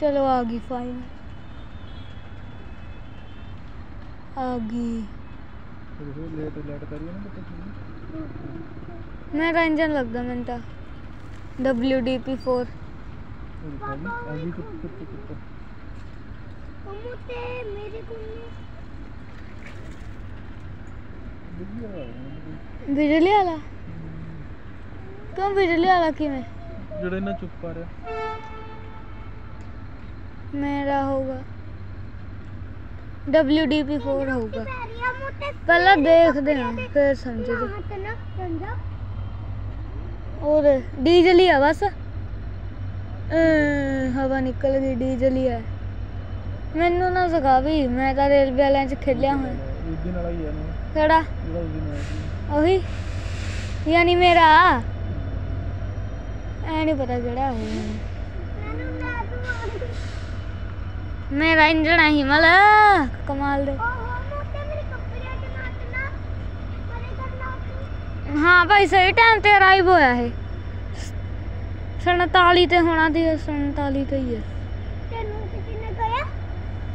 चलो आ गई फाइव आ गई मैं रंजन लगता मैंने तो डब्ल्यू डी पी फोर बिजली वाला? क्यों बिजली वाला कि मैं? जड़े ना चुप पा रहा मेरा होगा डब्ल्यू डी पी फोर होगा पैरिया मोटे पहले देखते हैं फिर समझे हाथ ना गंजा और डीजल ही है बस अ, हवा निकल गई डीजल ही है ਮੈਨੂੰ ਨਾ ਸਿਖਾ ਵੀ ਮੈਂ ਤਾਂ ਰੇਲਵੇ ਵਾਲਿਆਂ 'ਚ ਖੇਲਿਆ ਹੋਇਆ ਉਸ ਦਿਨ ਵਾਲਾ ਹੀ ਹੈ ਨਾ ਕਿਹੜਾ ਜਿਹੜਾ ਉਸ ਦਿਨ ਆਇਆ ਸੀ ਉਹੀ ਯਾਨੀ ਮੇਰਾ ਐ ਨਹੀਂ ਪਤਾ ਕਿਹੜਾ ਹੈ मैंने ना तो ਮੇਰਾ ਇੰਜਣਾ ਹਿਮਲ। ਕਮਾਲ ਦੇ। ਹਾਂ ਭਾਈ ਸਹੀ ਟਾਈਮ ਤੇ ਅਰਾਈਵ ਹੋਇਆ ਹੈ 47 ਤੇ ਹੋਣਾ ਦੀ 47 ਤੇ ਹੈ ਤੈਨੂੰ ਕਿਸੇ ਨੇ ਕਹਿਆ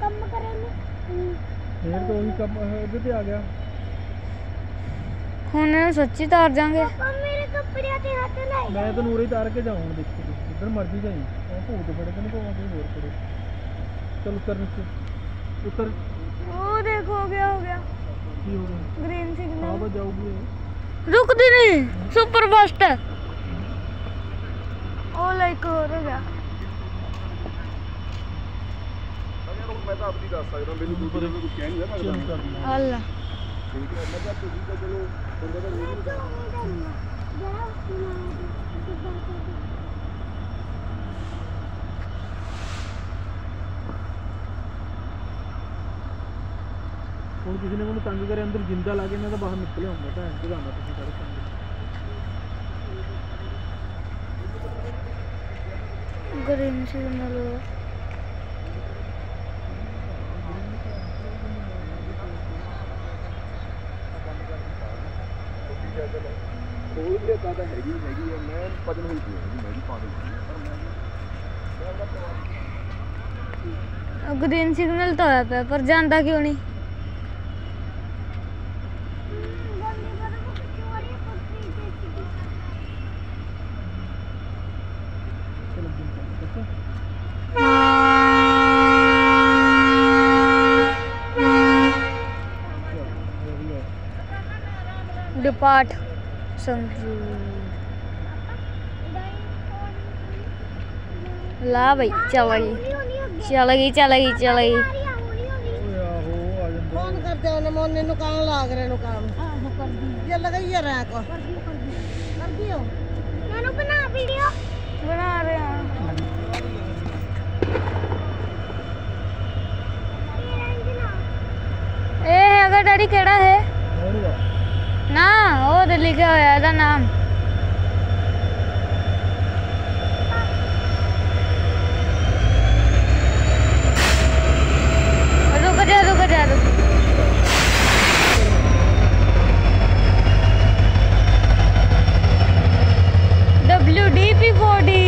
ਕੰਮ ਕਰਨ ਨੂੰ? ਫੇਰ ਤੋਂ ਹੀ ਕੰਮ ਇਹਦੇ ਤੇ ਆ ਗਿਆ। ਹੁਣ ਸੱਚੀ ਤਾਰ ਜਾਾਂਗੇ ਮੇਰੇ ਕੱਪੜਿਆਂ ਤੇ ਹੱਥ ਲਾਈ ਮੈਂ ਤਾਂ ਨੂਰੇ ਤਾਰ ਕੇ ਜਾਉਂ ਦੇਖੋ ਜਿੱਧਰ ਮਰਜ਼ੀ ਜਾਈ। ਉਹ ਭੂਤ ਫੜੇ ਤੈਨੂੰ ਪਾਵਾਂ ਤੇ ਹੋਰ ਫੜੇ। चल उतर नीचे। उतर। वो देखो हो गया हो गया। की हो गया। ग्रीन सिग्नल अब जाओगे रुक दे नहीं सुपर फास्ट है। ओ लाइक हो गया मैं तो अपनी दस सकता मेरे दूसरे में कुछ कहने का अल्लाह ठीक है मैं तो तुझे तो चलो बंदा तो नहीं करना। ਹੁਣ ਕਿਸੇ ਨੇ ਮੈਨੂੰ ਤੰਗ ਕਰੇ ਅੰਦਰ ਜਿੰਦਾ ਲਾ ਕੇ ਮੈਂ ਤਾਂ ਬਾਹਰ ਨਿਕਲਿਆ ਹੁੰਦਾ ਭੈਣ ਚੋਦ ਆਉਂਦਾ ਤੁਸੀਂ ਸਾਰੇ ਸੰਗ ਗ੍ਰੀਨ ਸਿਗਨਲ ਕੋਲ ਦੇ ਤਾਂ ਤਾਂ ਹੈਗੀ ਹੈਗੀ ਹੈ ਮੈਂ ਭਜਨ ਹੋਈ ਪਈ ਹੈ ਮੈਂ ਵੀ ਪਾ ਦੂੰਗੀ ਪਰ ਮੈਂ ਗ੍ਰੀਨ ਸਿਗਨਲ ਤਾਂ ਹੋਇਆ ਪਿਆ ਪਰ ਜਾਂਦਾ ਕਿਉਂ ਨਹੀਂ पाठ संजीव ला भाई चल गई चल गई चल गई चल गई फ़ोन करते काम लाग नु काम। ये कर दियो मैंने बना वीडियो। बना रहे हैं। ए अगर डैडी केड़ा है? ना और लिखा होया था नाम रुक जा W D P four D